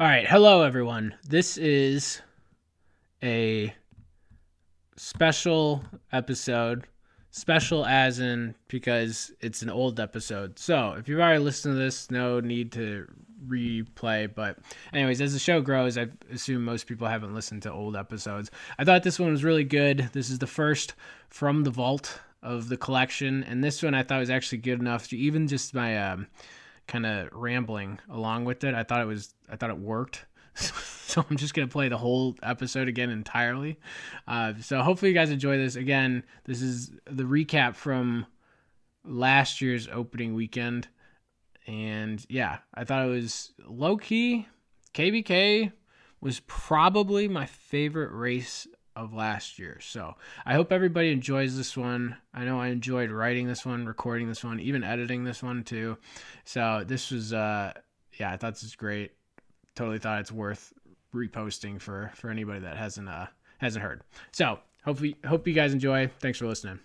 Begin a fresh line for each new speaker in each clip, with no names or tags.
All right, hello everyone. This is a special episode. Special as in because it's an old episode. So, if you've already listened to this, no need to replay. But, anyways, as the show grows, I assume most people haven't listened to old episodes. I thought this one was really good. This is the first from the vault of the collection, and this one I thought was actually good enough to even just my um, kind of rambling along with it. I thought it was, I thought it worked. so I'm just gonna play the whole episode again entirely. Uh, so hopefully you guys enjoy this. Again, this is the recap from last year's opening weekend, and yeah, I thought it was low key. KBK was probably my favorite race of last year. So I hope everybody enjoys this one. I know I enjoyed writing this one, recording this one, even editing this one too. So this was, uh, yeah, I thought this was great totally thought it's worth reposting for for anybody that hasn't uh hasn't heard. So hopefully hope you guys enjoy. Thanks for listening.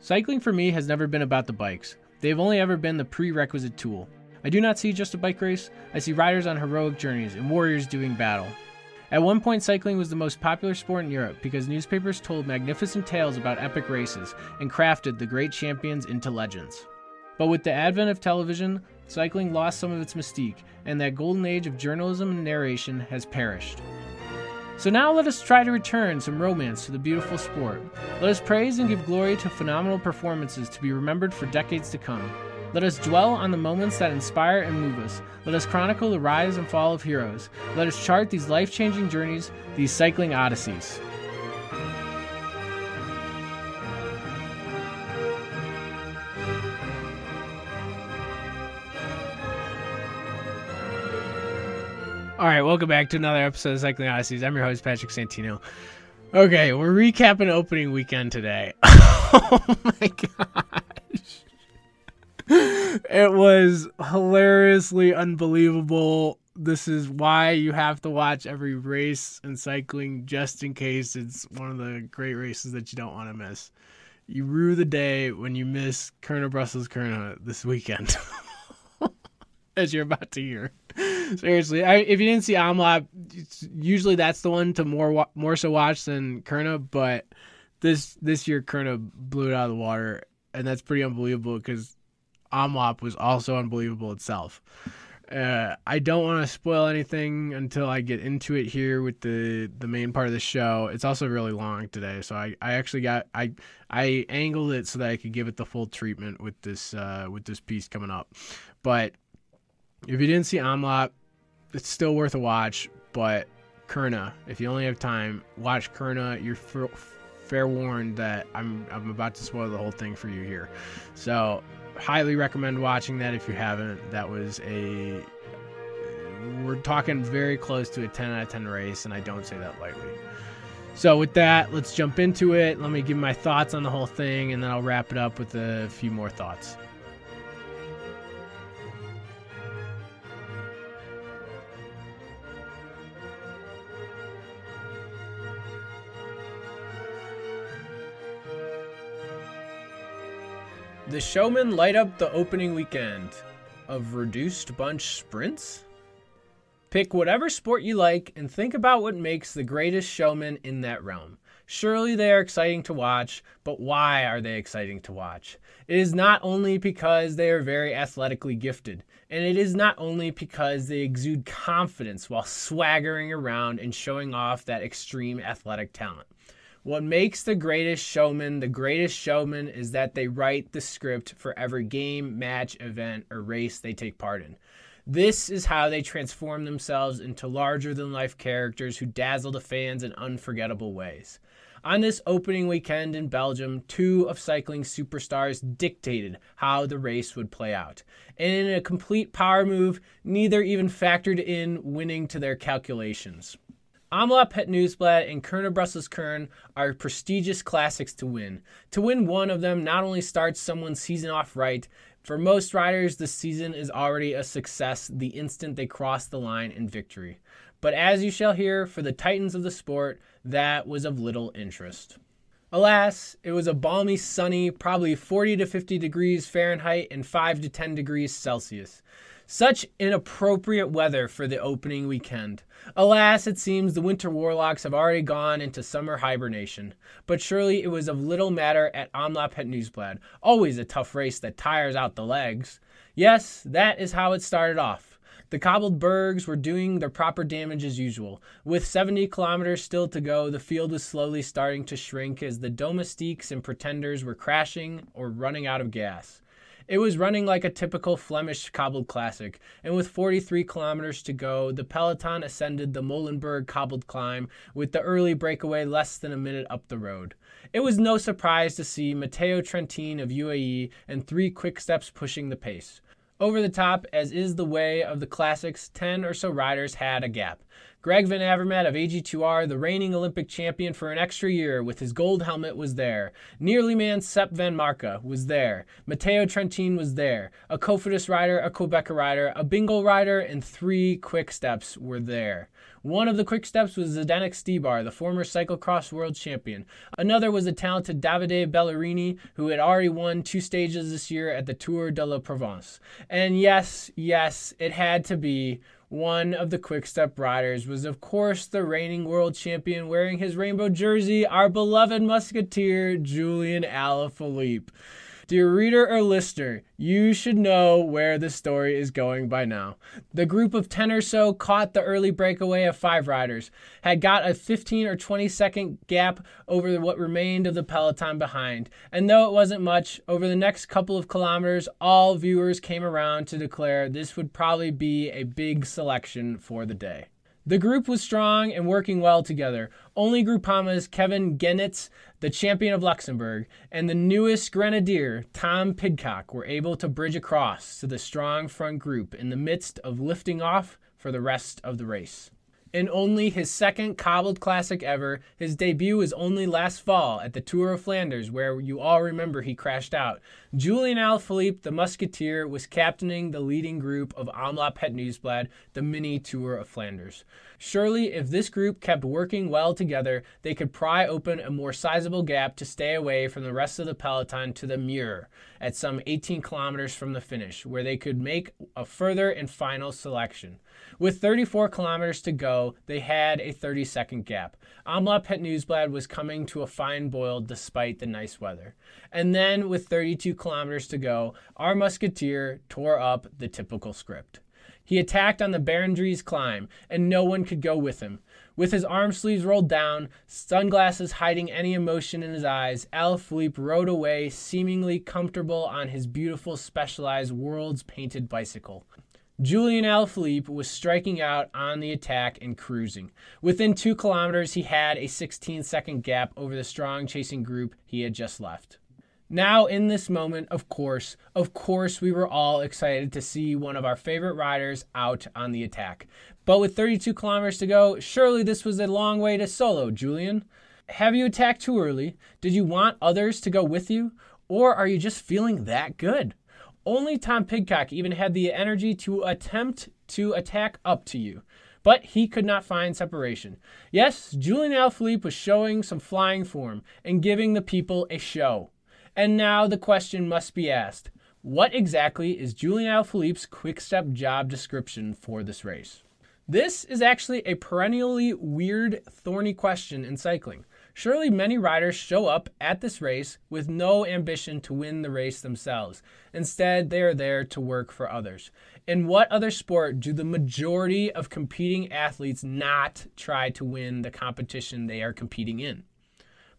Cycling for me has never been about the bikes. They've only ever been the prerequisite tool. I do not see just a bike race, I see riders on heroic journeys and warriors doing battle. At one point, cycling was the most popular sport in Europe because newspapers told magnificent tales about epic races and crafted the great champions into legends. But with the advent of television, cycling lost some of its mystique, and that golden age of journalism and narration has perished. So now let us try to return some romance to the beautiful sport. Let us praise and give glory to phenomenal performances to be remembered for decades to come. Let us dwell on the moments that inspire and move us. Let us chronicle the rise and fall of heroes. Let us chart these life changing journeys, these cycling odysseys. All right, welcome back to another episode of Cycling Odysseys. I'm your host, Patrick Santino. Okay, we're recapping opening weekend today. oh my gosh. It was hilariously unbelievable. This is why you have to watch every race in cycling just in case it's one of the great races that you don't want to miss. You rue the day when you miss Kuurne Brussels Kuurne this weekend. As you're about to hear. Seriously, I, if you didn't see Omloop, usually that's the one to more more so watch than Kuurne. But this this year Kuurne blew it out of the water, and that's pretty unbelievable because Omloop was also unbelievable itself. Uh, I don't want to spoil anything until I get into it here with the the main part of the show. It's also really long today, so I, I actually got I I angled it so that I could give it the full treatment with this uh, with this piece coming up. But if you didn't see Omloop, it's still worth a watch. But Kuurne, if you only have time, watch Kuurne. You're fair warned that I'm I'm about to spoil the whole thing for you here. So highly recommend watching that if you haven't. That was a we're talking very close to a 10 out of 10 race, and I don't say that lightly. So with that, let's jump into it. Let me give my thoughts on the whole thing, and then I'll wrap it up with a few more thoughts. The showmen light up the opening weekend of reduced bunch sprints? Pick whatever sport you like and think about what makes the greatest showman in that realm. Surely they are exciting to watch, but why are they exciting to watch? It is not only because they are very athletically gifted, and it is not only because they exude confidence while swaggering around and showing off that extreme athletic talent. What makes the greatest showman the greatest showman is that they write the script for every game, match, event, or race they take part in. This is how they transform themselves into larger than life characters who dazzle the fans in unforgettable ways. On this opening weekend in Belgium, two of cycling's superstars dictated how the race would play out. And in a complete power move, neither even factored in winning to their calculations. Omloop Het Nieuwsblad and Kuurne Brussels Kuurne are prestigious classics to win. To win one of them not only starts someone's season off right, for most riders, the season is already a success the instant they cross the line in victory. But as you shall hear, for the titans of the sport, that was of little interest. Alas, it was a balmy, sunny, probably 40 to 50 degrees Fahrenheit and 5 to 10 degrees Celsius. Such inappropriate weather for the opening weekend. Alas, it seems the winter warlocks have already gone into summer hibernation. But surely it was of little matter at Omloop Het Nieuwsblad. Always a tough race that tires out the legs. Yes, that is how it started off. The cobbled bergs were doing their proper damage as usual. With 70 kilometers still to go, the field was slowly starting to shrink as the domestiques and pretenders were crashing or running out of gas. It was running like a typical Flemish cobbled classic, and with 43 kilometers to go, the peloton ascended the Molenberg cobbled climb with the early breakaway less than a minute up the road. It was no surprise to see Matteo Trentin of UAE and three quick steps pushing the pace. Over the top, as is the way of the classics, 10 or so riders had a gap. Greg Van Avermaet of AG2R, the reigning Olympic champion for an extra year with his gold helmet, was there. Nearly man Sep Vanmarcke was there. Matteo Trentin was there. A Cofidis rider, a Qhubeka rider, a Bingo rider, and three quick steps were there. One of the quick steps was Zdenek Stybar, the former cyclocross world champion. Another was the talented Davide Ballerini, who had already won two stages this year at the Tour de la Provence. And yes, yes, it had to be one of the quickstep riders was of course the reigning world champion wearing his rainbow jersey our beloved musketeer julian alaphilippe Dear reader or listener, you should know where the story is going by now. The group of 10 or so caught the early breakaway of five riders, had got a 15 or 20 second gap over what remained of the peloton behind. And though it wasn't much, over the next couple of kilometers, all viewers came around to declare this would probably be a big selection for the day. The group was strong and working well together. Only Groupama's Kevin Geniets, the champion of Luxembourg, and the newest grenadier, Tom Pidcock, were able to bridge across to the strong front group in the midst of lifting off for the rest of the race. In only his second cobbled classic ever, his debut was only last fall at the Tour of Flanders, where you all remember he crashed out. Julian Alaphilippe, the musketeer, was captaining the leading group of Omloop Het Nieuwsblad, the mini Tour of Flanders. Surely, if this group kept working well together, they could pry open a more sizable gap to stay away from the rest of the peloton to the Muur at some 18 kilometers from the finish, where they could make a further and final selection. With 34 kilometers to go, they had a 30 second gap. Omloop Het Nieuwsblad was coming to a fine boil despite the nice weather. And then, with 32 kilometers to go, our musketeer tore up the typical script. He attacked on the Berendries climb, and no one could go with him. With his arm sleeves rolled down, sunglasses hiding any emotion in his eyes, Alaphilippe rode away, seemingly comfortable on his beautiful specialized world's painted bicycle. Julian Alaphilippe was striking out on the attack and cruising. Within two kilometers, he had a 16 second gap over the strong chasing group he had just left. Now, in this moment, of course, of course, we were all excited to see one of our favorite riders out on the attack. But with 32 kilometers to go, surely this was a long way to solo, Julian. Have you attacked too early? Did you want others to go with you? Or are you just feeling that good? Only Tom Pidcock even had the energy to attempt to attack up to you, but he could not find separation. Yes, Julian Alaphilippe was showing some flying form and giving the people a show. And now the question must be asked what exactly is Julian Alaphilippe's quick-step job description for this race? This is actually a perennially weird, thorny question in cycling. Surely many riders show up at this race with no ambition to win the race themselves. Instead, they are there to work for others. In what other sport do the majority of competing athletes not try to win the competition they are competing in?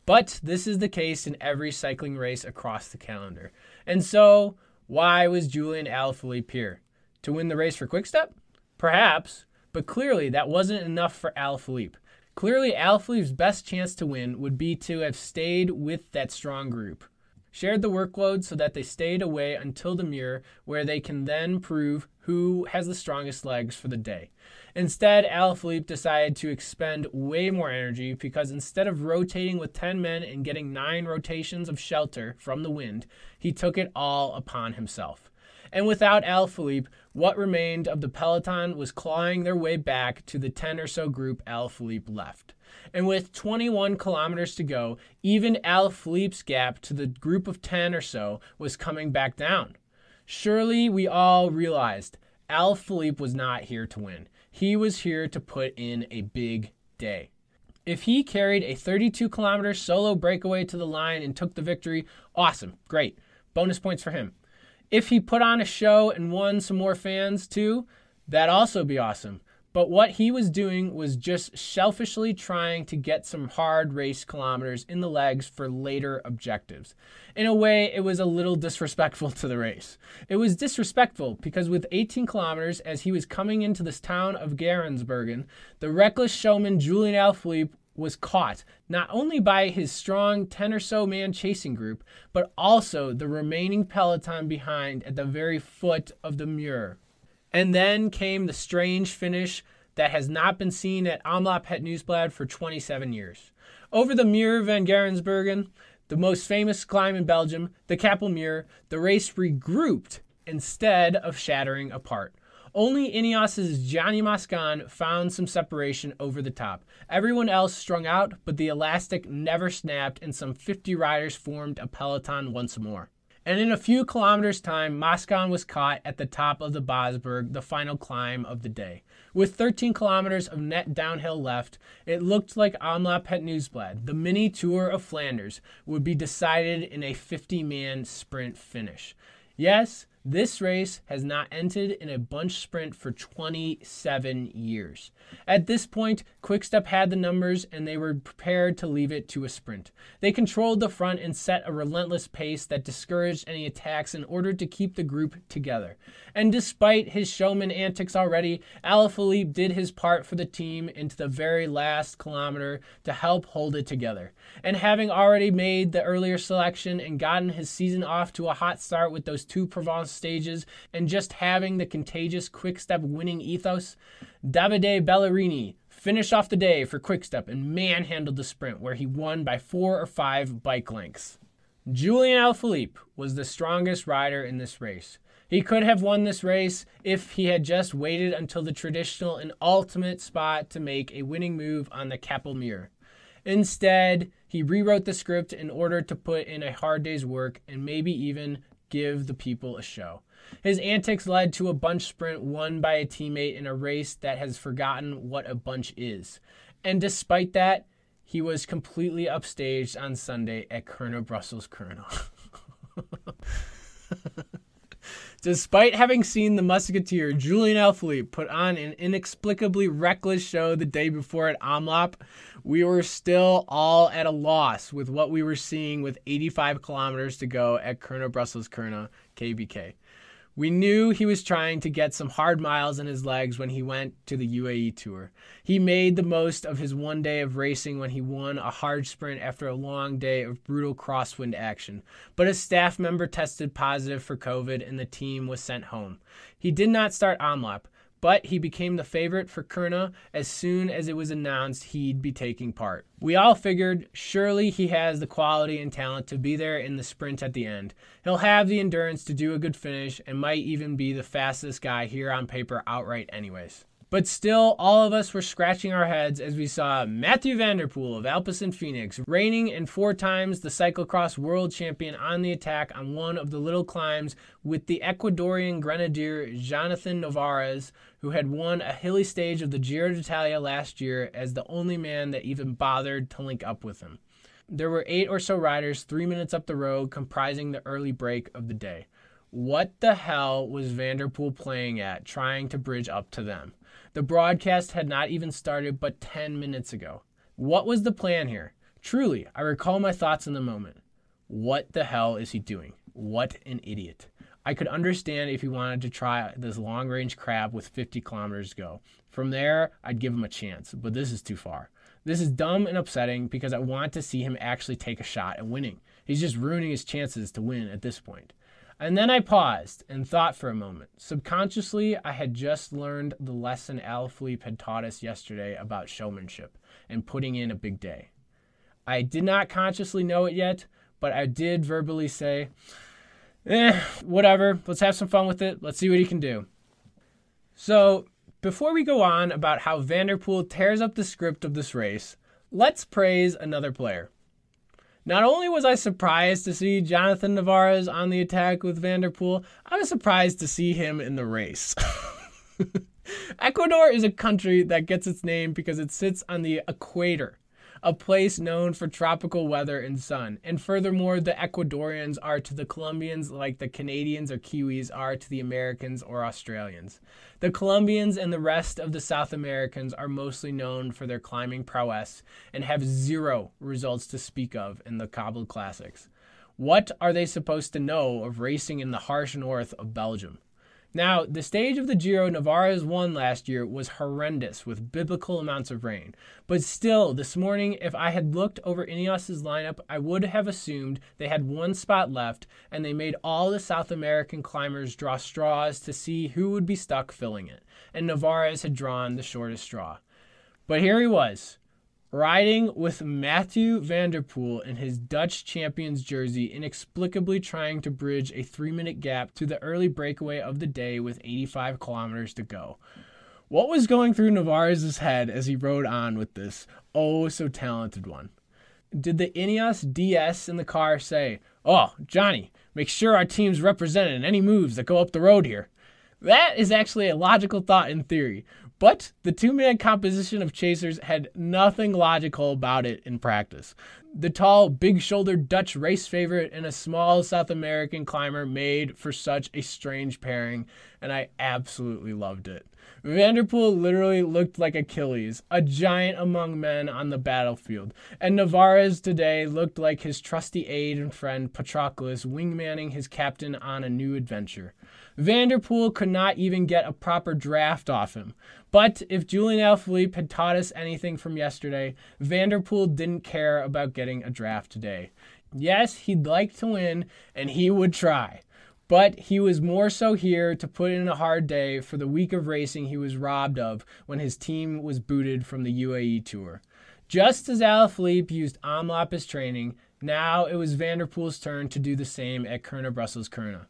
But this is the case in every cycling race across the calendar. And so, why was Julian Alaphilippe here? To win the race for Quickstep? Perhaps, but clearly that wasn't enough for Alaphilippe. Clearly, Alaphilippe's best chance to win would be to have stayed with that strong group, shared the workload so that they stayed away until the Muur, where they can then prove who has the strongest legs for the day. Instead, Alaphilippe decided to expend way more energy because instead of rotating with 10 men and getting 9 rotations of shelter from the wind, he took it all upon himself. And without Alaphilippe, what remained of the peloton was clawing their way back to the 10 or so group Alaphilippe left. And with 21 kilometers to go, even Alaphilippe's gap to the group of 10 or so was coming back down. Surely we all realized Alaphilippe was not here to win. He was here to put in a big day. If he carried a 32 kilometer solo breakaway to the line and took the victory, awesome, great. Bonus points for him. If he put on a show and won some more fans too, that'd also be awesome. But what he was doing was just selfishly trying to get some hard race kilometers in the legs for later objectives. In a way, it was a little disrespectful to the race. It was disrespectful because with 18 kilometers, as he was coming into this town of Geraardsbergen, the reckless showman Julian Alaphilippe was caught not only by his strong 10 or so man chasing group, but also the remaining peloton behind at the very foot of the Muur. And then came the strange finish that has not been seen at Omloop Het Nieuwsblad for 27 years. Over the Muur van Geraardsbergen, the most famous climb in Belgium, the Kapelmuur, the race regrouped instead of shattering apart. Only Ineos's Gianni Moscon found some separation over the top. Everyone else strung out, but the elastic never snapped, and some 50 riders formed a peloton once more. And in a few kilometers' time, Moscon was caught at the top of the Bosberg, the final climb of the day. With 13 kilometers of net downhill left, it looked like Omloop Het Nieuwsblad, the mini tour of Flanders, would be decided in a 50 man sprint finish. Yes, this race has not ended in a bunch sprint for 27 years. At this point, Quickstep had the numbers and they were prepared to leave it to a sprint. They controlled the front and set a relentless pace that discouraged any attacks in order to keep the group together. And despite his showman antics already, Alaphilippe did his part for the team into the very last kilometer to help hold it together. And having already made the earlier selection and gotten his season off to a hot start with those two Provence stages and just having the contagious Quickstep winning ethos, Davide Ballerini finished off the day for Quickstep and manhandled the sprint where he won by four or five bike lengths. Julian Alaphilippe was the strongest rider in this race. He could have won this race if he had just waited until the traditional and ultimate spot to make a winning move on the Kapelmuur. Instead, he rewrote the script in order to put in a hard day's work and maybe even give the people a show. His antics led to a bunch sprint won by a teammate in a race that has forgotten what a bunch is. And despite that, he was completely upstaged on Sunday at Kuurne Brussels Kuurne. Despite having seen the Musketeer Julian Alaphilippe put on an inexplicably reckless show the day before at Omloop, we were still all at a loss with what we were seeing with 85 kilometers to go at Kuurne Brussels Kuurne KBK. We knew he was trying to get some hard miles in his legs when he went to the UAE Tour. He made the most of his one day of racing when he won a hard sprint after a long day of brutal crosswind action. But a staff member tested positive for COVID and the team was sent home. He did not start Omloop, but he became the favorite for Kuurne as soon as it was announced he'd be taking part. We all figured surely he has the quality and talent to be there in the sprint at the end. He'll have the endurance to do a good finish and might even be the fastest guy here on paper outright, anyways. But still, all of us were scratching our heads as we saw Matthew van der Poel of Alpecin Fenix, reigning and four times the cyclocross world champion on the attack on one of the little climbs with the Ecuadorian grenadier Jonathan Narvaez, who had won a hilly stage of the Giro d'Italia last year as the only man that even bothered to link up with him. There were eight or so riders three minutes up the road comprising the early break of the day. What the hell was van der Poel playing at, trying to bridge up to them? The broadcast had not even started but 10 minutes ago. What was the plan here? Truly, I recall my thoughts in the moment. What the hell is he doing? What an idiot. I could understand if he wanted to try this long range crab with 50 kilometers to go. From there, I'd give him a chance, but this is too far. This is dumb and upsetting because I want to see him actually take a shot at winning. He's just ruining his chances to win at this point. And then I paused and thought for a moment. Subconsciously, I had just learned the lesson Alaphilippe had taught us yesterday about showmanship and putting in a big day. I did not consciously know it yet, but I did verbally say, Eh, whatever. Let's have some fun with it. Let's see what he can do. So, before we go on about how van der Poel tears up the script of this race, let's praise another player. Not only was I surprised to see Jonathan Narvaez on the attack with van der Poel, I was surprised to see him in the race. Ecuador is a country that gets its name because it sits on the equator a place known for tropical weather and sun. And furthermore, the Ecuadorians are to the Colombians like the Canadians or Kiwis are to the Americans or Australians. The Colombians and the rest of the South Americans are mostly known for their climbing prowess and have zero results to speak of in the cobbled classics. What are they supposed to know of racing in the harsh north of Belgium? Now, the stage of the Giro Narvaez won last year was horrendous with biblical amounts of rain. But still, this morning, if I had looked over Ineos's lineup, I would have assumed they had one spot left and they made all the South American climbers draw straws to see who would be stuck filling it. And Narvaez had drawn the shortest straw. But here he was, riding with Matthew van der Poel in his Dutch champions jersey, inexplicably trying to bridge a three minute gap to the early breakaway of the day with 85 kilometers to go. What was going through Narvaez's head as he rode on with this oh so talented one? Did the Ineos DS in the car say, Oh, Johnny, make sure our team's represented in any moves that go up the road here? That is actually a logical thought in theory, but the two man composition of chasers had nothing logical about it in practice. The tall, big shouldered Dutch race favorite and a small South American climber made for such a strange pairing, and I absolutely loved it. Van der Poel literally looked like Achilles, a giant among men on the battlefield, and Narvaez today looked like his trusty aide and friend Patroclus wingmanning his captain on a new adventure. Van der Poel could not even get a proper draft off him. But if Julian Alaphilippe had taught us anything from yesterday, van der Poel didn't care about getting a draft today. Yes, he'd like to win, and he would try. But he was more so here to put in a hard day for the week of racing he was robbed of when his team was booted from the UAE Tour. Just as Alaphilippe used Omloop as training, now it was van der Poel's turn to do the same at Kuurne Brussels Kuurne.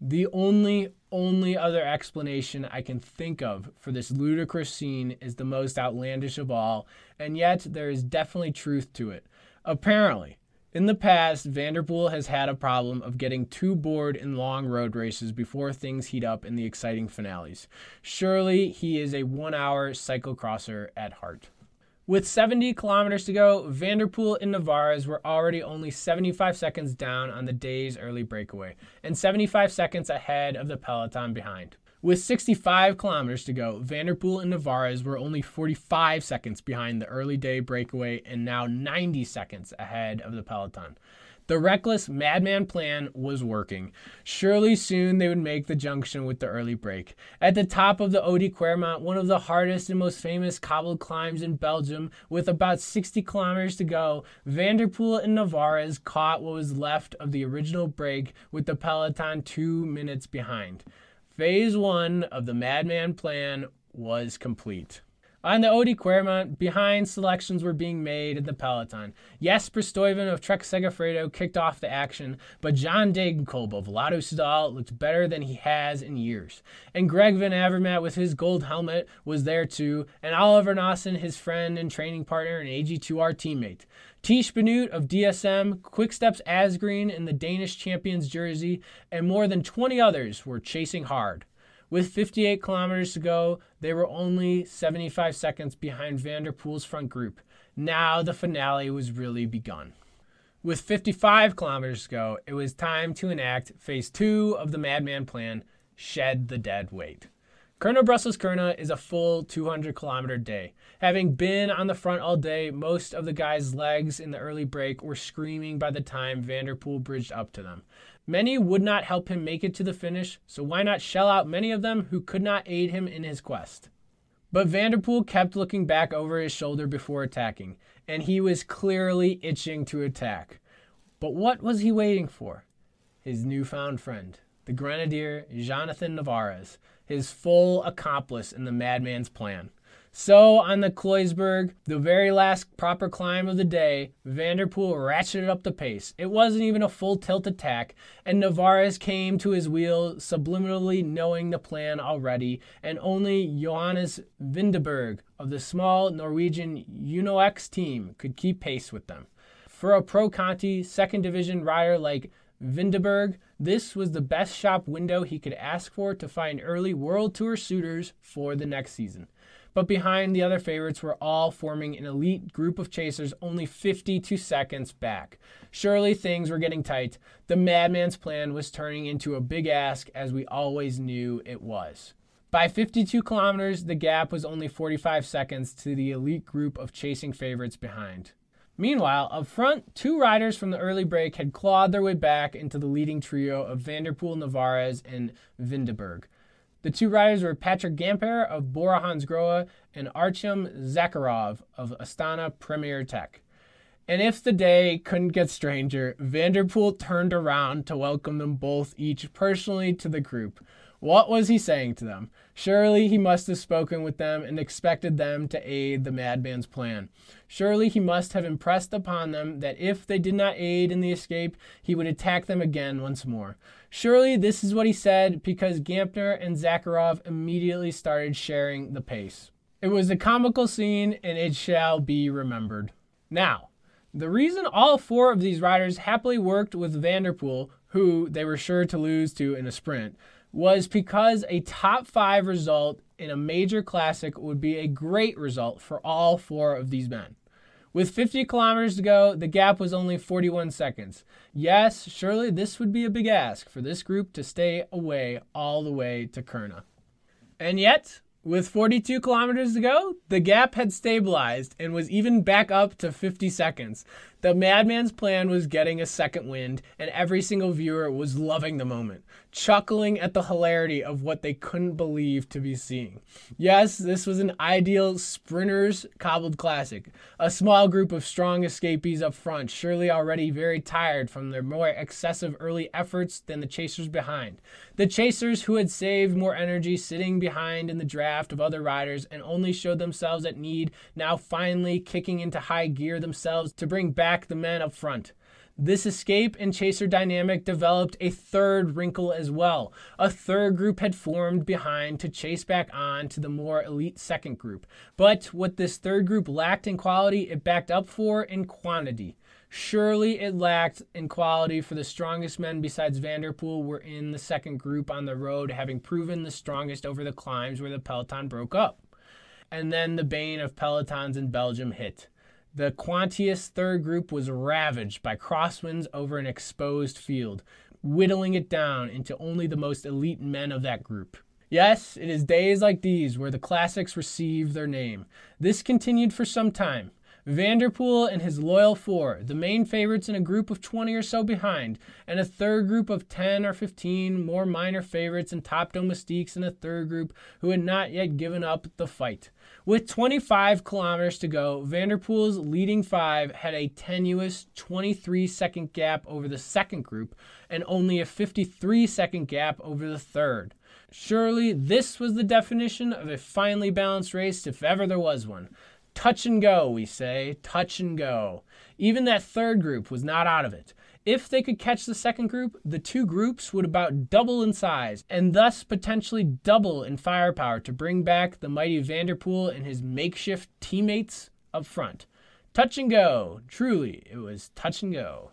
The only, only other explanation I can think of for this ludicrous scene is the most outlandish of all, and yet there is definitely truth to it. Apparently, in the past, van der Poel has had a problem of getting too bored in long road races before things heat up in the exciting finales. Surely he is a one hour cyclocrosser at heart. With 70 kilometers to go, van der Poel and Narvaez were already only 75 seconds down on the day's early breakaway, and 75 seconds ahead of the peloton behind. With 65 kilometers to go, van der Poel and Narvaez were only 45 seconds behind the early day breakaway and now 90 seconds ahead of the peloton. The reckless madman plan was working. Surely soon they would make the junction with the early break. At the top of the Oude Kwaremont, one of the hardest and most famous cobbled climbs in Belgium, with about 60 kilometers to go, van der Poel and Narvaez caught what was left of the original break with the peloton two minutes behind. Phase one of the madman plan was complete. On the Oude Kwaremont, behind selections were being made in the peloton. Jesper Stuyven of Trek Segafredo kicked off the action, but John Degenkolb of Lotto Soudal looked better than he has in years. And Greg Van Avermaet with his gold helmet was there too, and Oliver Naesen, his friend and training partner and AG2R teammate. Tiesj Benoot of DSM, Quickstep's Asgreen in the Danish champions jersey, and more than 20 others were chasing hard. With 58 kilometers to go, they were only 75 seconds behind van der Poel's front group. Now the finale was really begun. With 55 kilometers to go, it was time to enact phase two of the Madman Plan shed the dead weight. Kuurne Brussels Kuurne is a full 200 kilometer day. Having been on the front all day, most of the guys' legs in the early break were screaming by the time van der Poel bridged up to them. Many would not help him make it to the finish, so why not shell out many of them who could not aid him in his quest? But van der Poel kept looking back over his shoulder before attacking, and he was clearly itching to attack. But what was he waiting for? His newfound friend, the grenadier Jonathan Narvaez, his full accomplice in the madman's plan. So on the Kluisberg, the very last proper climb of the day, van der Poel ratcheted up the pace. It wasn't even a full tilt attack, and Narvaez came to his wheel subliminally knowing the plan already, and only Johannes Vindeberg of the small Norwegian Uno-X team could keep pace with them. For a Pro Conti second division rider like Vindeberg, this was the best shop window he could ask for to find early World Tour suitors for the next season but behind the other favorites were all forming an elite group of chasers only 52 seconds back. Surely things were getting tight. The madman's plan was turning into a big ask as we always knew it was. By 52 kilometers, the gap was only 45 seconds to the elite group of chasing favorites behind. Meanwhile, up front, two riders from the early break had clawed their way back into the leading trio of van der Poel, Narvaez, and Vindeberg. The two riders were Patrick Gamper of Bora Hansgrohe and Artyom Zakharov of Astana Premier Tech. And if the day couldn't get stranger, van der Poel turned around to welcome them both each personally to the group. What was he saying to them? Surely he must have spoken with them and expected them to aid the madman's plan. Surely he must have impressed upon them that if they did not aid in the escape, he would attack them again once more. Surely this is what he said because Gamper and Zakharov immediately started sharing the pace. It was a comical scene and it shall be remembered. Now, the reason all four of these riders happily worked with van der Poel, who they were sure to lose to in a sprint, was because a top five result in a major classic would be a great result for all four of these men. With 50 kilometers to go, the gap was only 41 seconds. Yes, surely this would be a big ask for this group to stay away all the way to Kuurne. And yet, with 42 kilometers to go, the gap had stabilized and was even back up to 50 seconds. The madman's plan was getting a second wind, and every single viewer was loving the moment, chuckling at the hilarity of what they couldn't believe to be seeing. Yes, this was an ideal sprinters cobbled classic. A small group of strong escapees up front, surely already very tired from their more excessive early efforts than the chasers behind. The chasers who had saved more energy sitting behind in the draft of other riders and only showed themselves at need, now finally kicking into high gear themselves to bring back back the men up front. This escape and chaser dynamic developed a third wrinkle as well. A third group had formed behind to chase back on to the more elite second group. But what this third group lacked in quality, it backed up for in quantity. Surely it lacked in quality for the strongest men besides van der Poel were in the second group on the road, having proven the strongest over the climbs where the peloton broke up. And then the bane of pelotons in Belgium hit. The Quantius third group was ravaged by crosswinds over an exposed field, whittling it down into only the most elite men of that group. Yes, it is days like these where the classics receive their name. This continued for some time. van der Poel and his loyal four, the main favorites in a group of 20 or so behind, and a third group of 10 or 15 more minor favorites and top domestiques in a third group who had not yet given up the fight. With 25 kilometers to go, van der Poel's leading five had a tenuous 23 second gap over the second group and only a 53 second gap over the third. Surely this was the definition of a finely balanced race if ever there was one. Touch and go, we say, touch and go. Even that third group was not out of it. If they could catch the second group, the two groups would about double in size and thus potentially double in firepower to bring back the mighty van der Poel and his makeshift teammates up front. Touch and go. Truly, it was touch and go.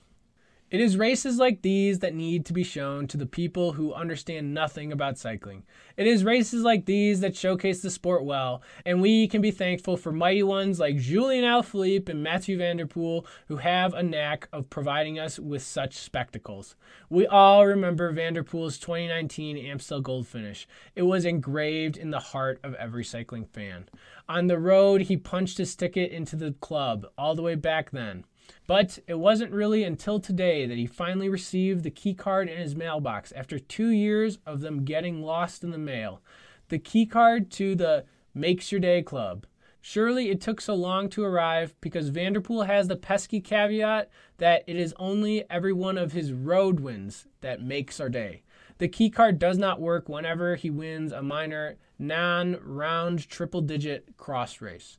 It is races like these that need to be shown to the people who understand nothing about cycling. It is races like these that showcase the sport well, and we can be thankful for mighty ones like Julian Alaphilippe and Matthew van der Poel who have a knack of providing us with such spectacles. We all remember van der Poel's 2019 Amstel Gold finish. It was engraved in the heart of every cycling fan. On the road, he punched his ticket into the club all the way back then. But it wasn't really until today that he finally received the key card in his mailbox after two years of them getting lost in the mail. The key card to the Makes Your Day Club. Surely it took so long to arrive because van der Poel has the pesky caveat that it is only every one of his road wins that makes our day. the key card does not work whenever he wins a minor non round triple digit cross race.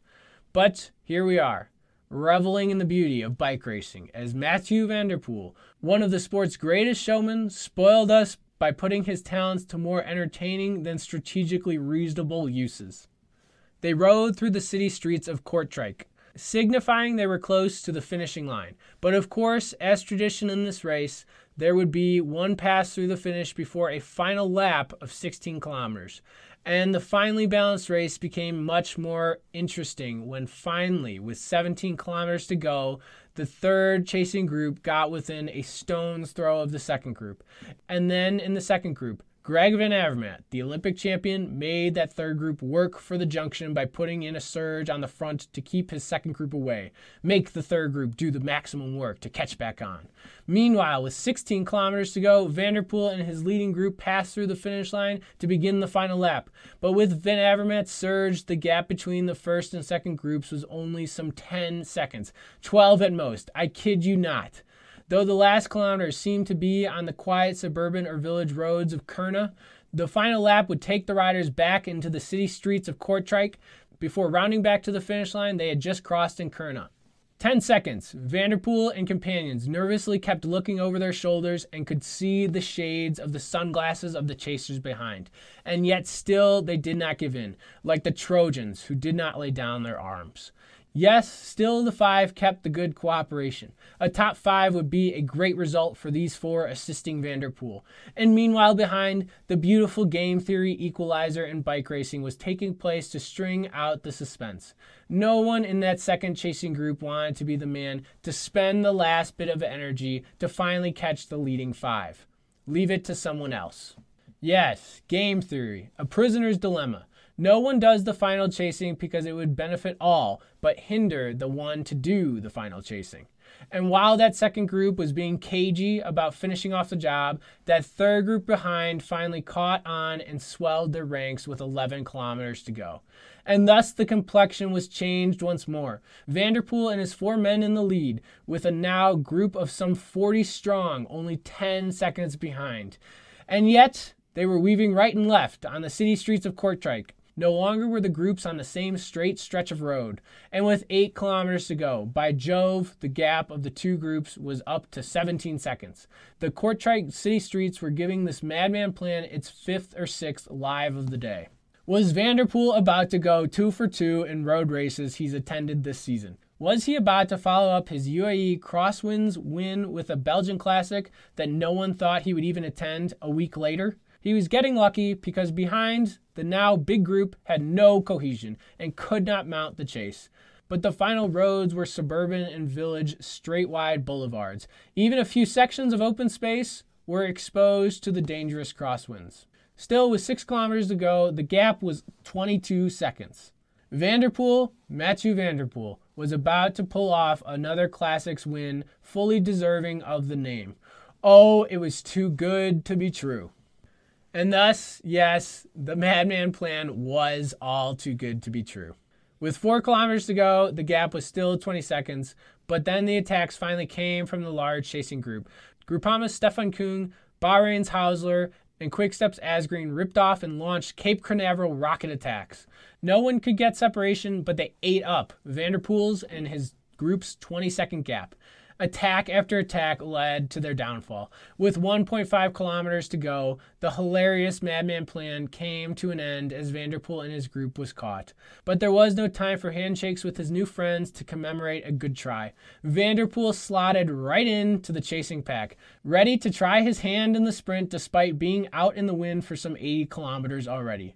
But here we are, reveling in the beauty of bike racing as Matthew van der Poel, one of the sport's greatest showmen, spoiled us by putting his talents to more entertaining than strategically reasonable uses. They rode through the city streets of Kortrijk, signifying they were close to the finishing line. But of course, as tradition in this race, there would be one pass through the finish before a final lap of 16 kilometers. And the finely balanced race became much more interesting when finally, with 17 kilometers to go, the third chasing group got within a stone's throw of the second group. And then in the second group, Greg Van Avermaet, the Olympic champion, made that third group work for the junction by putting in a surge on the front to keep his second group away, make the third group do the maximum work to catch back on. Meanwhile, with 16 kilometers to go, Vanderpool and his leading group passed through the finish line to begin the final lap. But with Van Avermaet's surge, the gap between the first and second groups was only some 10 seconds, 12 at most. I kid you not. Though the last kilometers seemed to be on the quiet suburban or village roads of Kuurne, the final lap would take the riders back into the city streets of Kortrijk before rounding back to the finish line they had just crossed in Kuurne. 10 seconds. Van der Poel and companions nervously kept looking over their shoulders and could see the shades of the sunglasses of the chasers behind. And yet still they did not give in, like the Trojans who did not lay down their arms. Yes, still the five kept the good cooperation. A top five would be a great result for these four assisting van der Poel. And meanwhile, behind, the beautiful game theory equalizer in bike racing was taking place to string out the suspense. No one in that second chasing group wanted to be the man to spend the last bit of energy to finally catch the leading five. Leave it to someone else. Yes, game theory, a prisoner's dilemma. No one does the final chasing because it would benefit all, but hinder the one to do the final chasing. And while that second group was being cagey about finishing off the job, that third group behind finally caught on and swelled their ranks with 11 kilometers to go. And thus the complexion was changed once more. Van der Poel and his four men in the lead, with a now group of some 40 strong, only 10 seconds behind. And yet, they were weaving right and left on the city streets of Kortrijk. No longer were the groups on the same straight stretch of road, and with 8 kilometers to go, by Jove, the gap of the two groups was up to 17 seconds. The Kortrijk city streets were giving this madman plan its fifth or sixth live of the day. Was Van der Poel about to go two for two in road races he's attended this season? Was he about to follow up his UAE Crosswinds win with a Belgian classic that no one thought he would even attend a week later? He was getting lucky because behind, the now big group had no cohesion and could not mount the chase. But the final roads were suburban and village straight wide boulevards. Even a few sections of open space were exposed to the dangerous crosswinds. Still, with six kilometers to go, the gap was 22 seconds. Van Matthew Poel, Mathieu van der Poel, was about to pull off another Classics win fully deserving of the name. Oh, it was too good to be true. And thus, yes, the madman plan was all too good to be true. With four kilometers to go, the gap was still 20 seconds, but then the attacks finally came from the large chasing group. Groupama's Stefan Kung, Bahrain's Haussler, and Quickstep's Asgreen ripped off and launched Cape Canaveral rocket attacks. No one could get separation, but they ate up Van der Poel's and his group's 20 second gap. Attack after attack led to their downfall. With 1.5 kilometers to go, the hilarious Madman plan came to an end as van der Poel and his group was caught. But there was no time for handshakes with his new friends to commemorate a good try. van der Poel slotted right into the chasing pack, ready to try his hand in the sprint despite being out in the wind for some 80 kilometers already.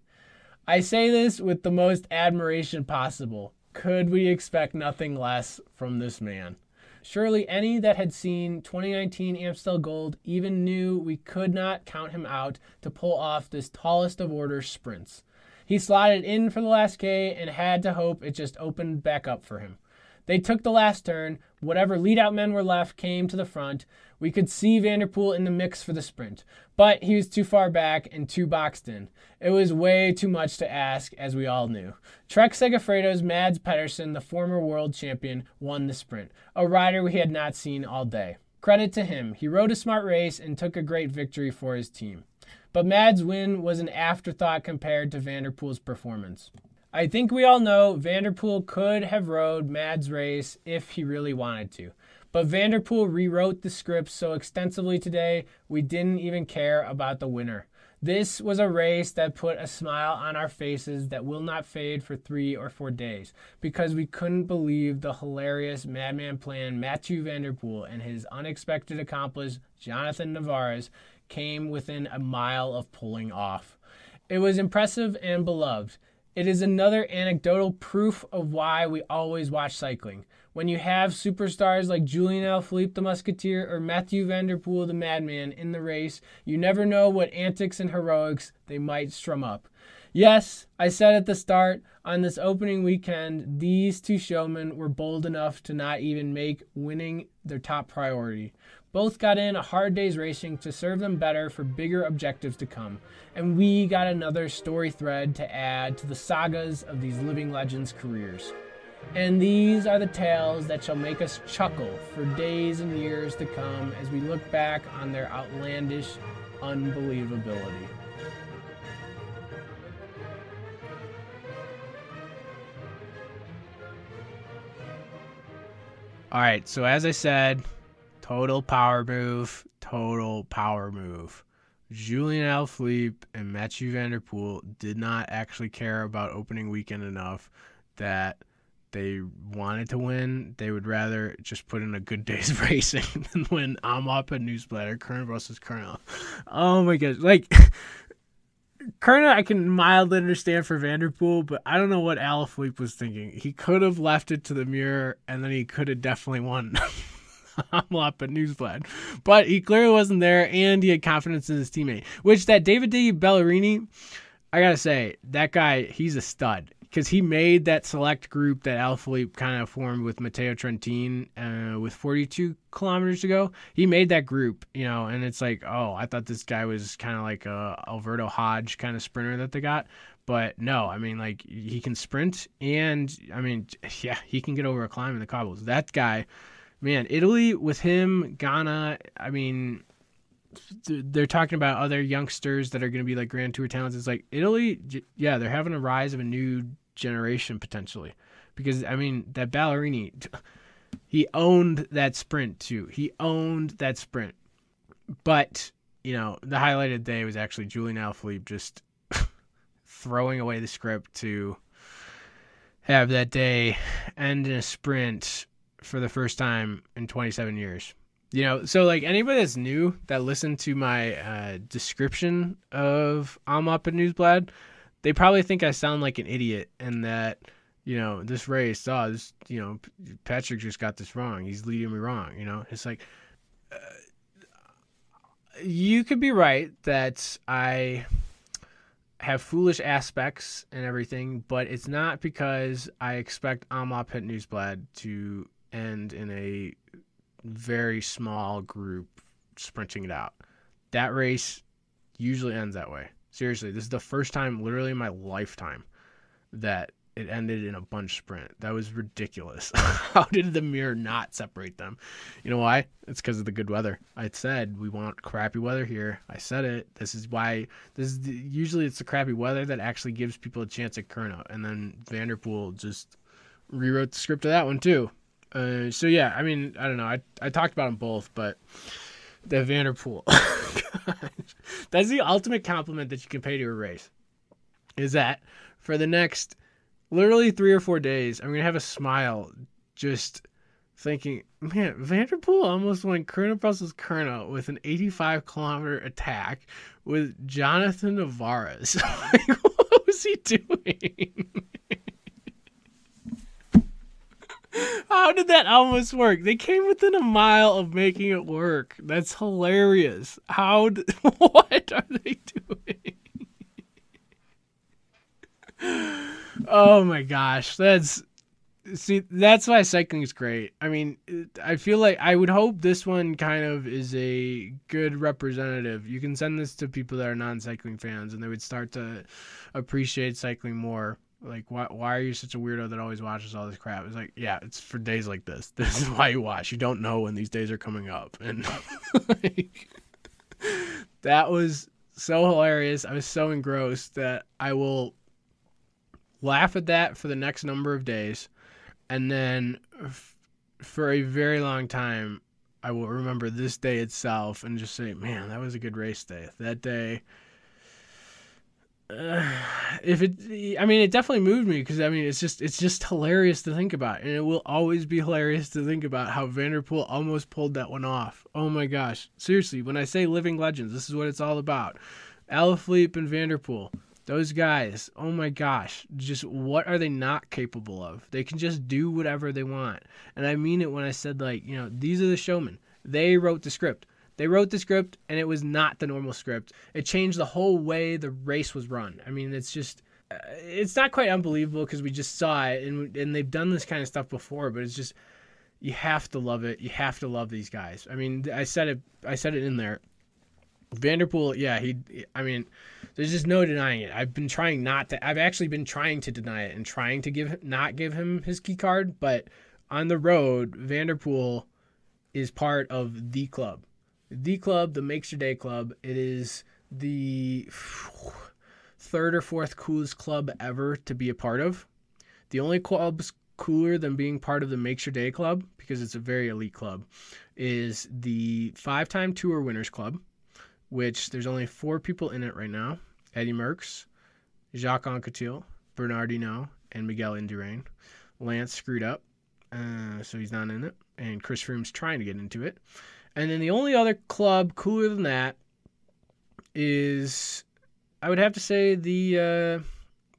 I say this with the most admiration possible. Could we expect nothing less from this man? Surely any that had seen 2019 Amstel Gold even knew we could not count him out to pull off this tallest of order sprints. He slotted in for the last K and had to hope it just opened back up for him. They took the last turn. Whatever leadout men were left came to the front. We could see van der Poel in the mix for the sprint, but he was too far back and too boxed in. It was way too much to ask, as we all knew. Trek Segafredo's Mads Pedersen, the former world champion, won the sprint, a rider we had not seen all day. Credit to him. He rode a smart race and took a great victory for his team. but Mad's win was an afterthought compared to van der Poel's performance. I think we all know van der Poel could have rode Mad's race if he really wanted to. But van der Poel rewrote the script so extensively today, we didn't even care about the winner. This was a race that put a smile on our faces that will not fade for three or four days because we couldn't believe the hilarious madman plan Matthew van der Poel and his unexpected accomplice Jonathan Narvaez came within a mile of pulling off. It was impressive and beloved. It is another anecdotal proof of why we always watch cycling. When you have superstars like Julian Alaphilippe the Musketeer or Mathieu van der Poel the Madman in the race, you never know what antics and heroics they might strum up. Yes, I said at the start, on this opening weekend, these two showmen were bold enough to not even make winning their top priority. Both got in a hard day's racing to serve them better for bigger objectives to come, and we got another story thread to add to the sagas of these living legends' careers. And these are the tales that shall make us chuckle for days and years to come as we look back on their outlandish unbelievability. All right, so as I said, total power move, total power move. Julian Alaphilippe and Mathieu van der Poel did not actually care about opening weekend enough that they wanted to win. They would rather just put in a good day's racing than win Omloop Het Nieuwsblad, Kuurne versus Kuurne. Oh my gosh. Like, Kuurne, I can mildly understand for van der Poel, but I don't know what Alaphilippe was thinking. He could have left it to the Muur, and then he could have definitely won. Omloop Het Nieuwsblad. But he clearly wasn't there, and he had confidence in his teammate. Which that Davide Ballerini, I gotta say, that guy, he's a stud. Because he made that select group that Alaphilippe kind of formed with Matteo Trentin uh, with 42 kilometers to go. He made that group, you know, and it's like, oh, I thought this guy was kind of like a Álvaro Hodeg kind of sprinter that they got. But no, I mean, like, he can sprint, and I mean, yeah, he can get over a climb in the cobbles. That guy man, Italy with him, Ganna, I mean, they're talking about other youngsters that are going to be like Grand Tour talents. It's like Italy, yeah, they're having a rise of a new generation potentially, because I mean that Ballerini, he owned that sprint too. He owned that sprint, but you know the highlighted day was actually Julian Alaphilippe just throwing away the script to have that day end in a sprint for the first time in 27 years. You know, so like anybody that's new that listened to my uh, description of Omloop Het Nieuwsblad, they probably think I sound like an idiot and that, you know, this race, oh, this, you know, Patrick just got this wrong. He's leading me wrong. You know, it's like, uh, you could be right that I have foolish aspects and everything, but it's not because I expect Omloop Het Nieuwsblad to end in a very small group sprinting it out. That race usually ends that way. Seriously, this is the first time literally in my lifetime that it ended in a bunch sprint. That was ridiculous. How did the Muur not separate them? You know why? It's because of the good weather. I said we want crappy weather here. I said it. This is why. This is the, usually it's the crappy weather that actually gives people a chance at Kuurne, and then van der Poel just rewrote the script of that one too. Uh, so yeah, I mean, I don't know. I I talked about them both, but the van der Poel, that's the ultimate compliment that you can pay to a race. Is that for the next literally three or four days, I'm gonna have a smile just thinking, man, van der Poel almost went Kuurne Brussels Kuurne with an 85 kilometer attack with Jhonatan Narvaez. like, what was he doing? How did that almost work? They came within a mile of making it work. That's hilarious. How? D- what are they doing? oh my gosh, that's see that's why cycling is great. I mean, I feel like I would hope this one kind of is a good representative. You can send this to people that are non-cycling fans, and they would start to appreciate cycling more like why why are you such a weirdo that always watches all this crap it's like yeah it's for days like this this is why you watch you don't know when these days are coming up and like, that was so hilarious. I was so engrossed that I will laugh at that for the next number of days, and then f- for a very long time, I will remember this day itself and just say, "Man, that was a good race day. That day." If it, I mean, it definitely moved me because I mean, it's just, it's just hilarious to think about, and it will always be hilarious to think about how van der Poel almost pulled that one off. Oh my gosh, seriously, when I say living legends, this is what it's all about. Alaphilippe and van der Poel, those guys, oh my gosh, just what are they not capable of? They can just do whatever they want. And I mean it when I said, like, you know, these are the showmen. They wrote the script. They wrote the script and it was not the normal script. It changed the whole way the race was run. I mean, it's just uh, it's not quite unbelievable because we just saw it and and they've done this kind of stuff before, but it's just you have to love it. You have to love these guys. I mean, I said it I said it in there. van der Poel, yeah, he I mean, there's just no denying it. I've been trying not to. I've actually been trying to deny it and trying to give not give him his key card. But on the road, van der Poel is part of the club, the club, the Makes Your Day club. It is the third or fourth coolest club ever to be a part of. The only clubs cooler than being part of the Makes Your Day club because it's a very elite club is the five-time Tour Winners Club, which there's only four people in it right now. Eddy Merckx, Jacques Anquetil, Bernard Hinault, and Miguel Indurain. Lance screwed up, uh, so he's not in it. And Chris Froome's trying to get into it. And then the only other club cooler than that is, I would have to say, the uh,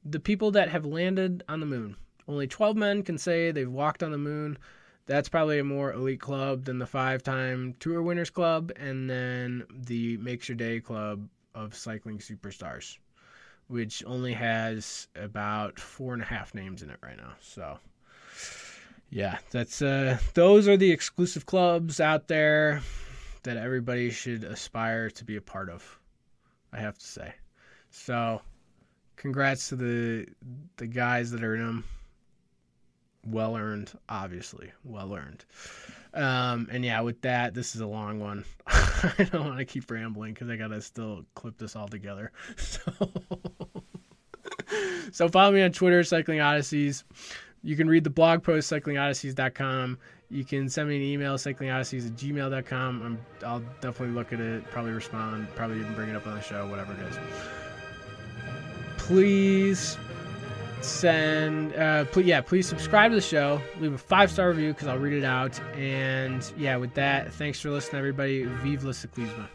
the people that have landed on the moon. Only 12 men can say they've walked on the moon. That's probably a more elite club than the five time Tour Winners Club and then the Makes Your Day Club of cycling superstars, which only has about four and a half names in it right now. So, yeah, that's uh, those are the exclusive clubs out there that everybody should aspire to be a part of. I have to say. So, congrats to the the guys that are in them. Well earned, obviously, well earned. Um, and yeah, with that, this is a long one. I don't want to keep rambling because I gotta still clip this all together. So, so follow me on Twitter, Cycling Odysseys. You can read the blog post, cyclingodysseys.com. You can send me an email, cyclingodysseys at gmail.com. I'm, I'll definitely look at it, probably respond, probably even bring it up on the show, whatever it is. Please send uh put yeah please subscribe to the show leave a five star review because i'll read it out and yeah with that thanks for listening everybody vive le cyclisme